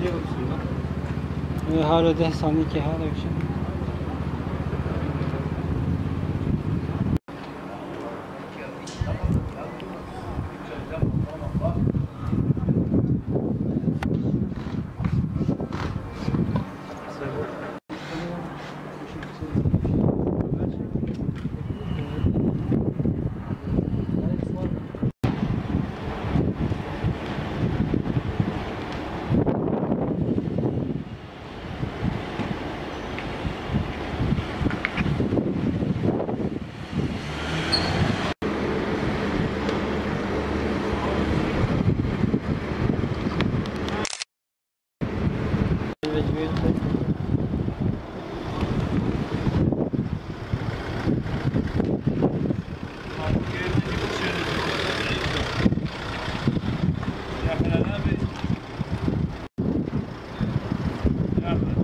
şey olsun. Ee, hala da sanki hala bir şey. vermelho daqui. Yeah.